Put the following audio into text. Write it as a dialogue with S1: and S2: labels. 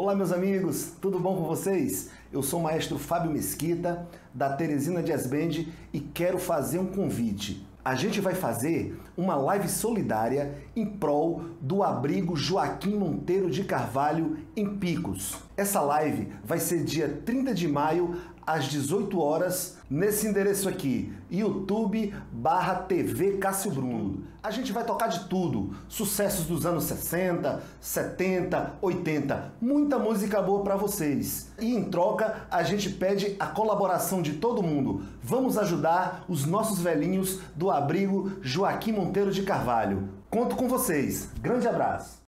S1: Olá, meus amigos, tudo bom com vocês? Eu sou o maestro Fábio Mesquita, da Teresina Jazz Band, e quero fazer um convite. A gente vai fazer uma live solidária em prol do abrigo Joaquim Monteiro de Carvalho em Picos. Essa live vai ser dia 30 de maio às 18 horas nesse endereço aqui, YouTube barra TV Cássio Bruno. A gente vai tocar de tudo, sucessos dos anos 60, 70, 80, muita música boa para vocês. E em troca, a gente pede a colaboração de todo mundo. Vamos ajudar os nossos velhinhos do abrigo Joaquim Monteiro de Carvalho. Conto com vocês. Grande abraço.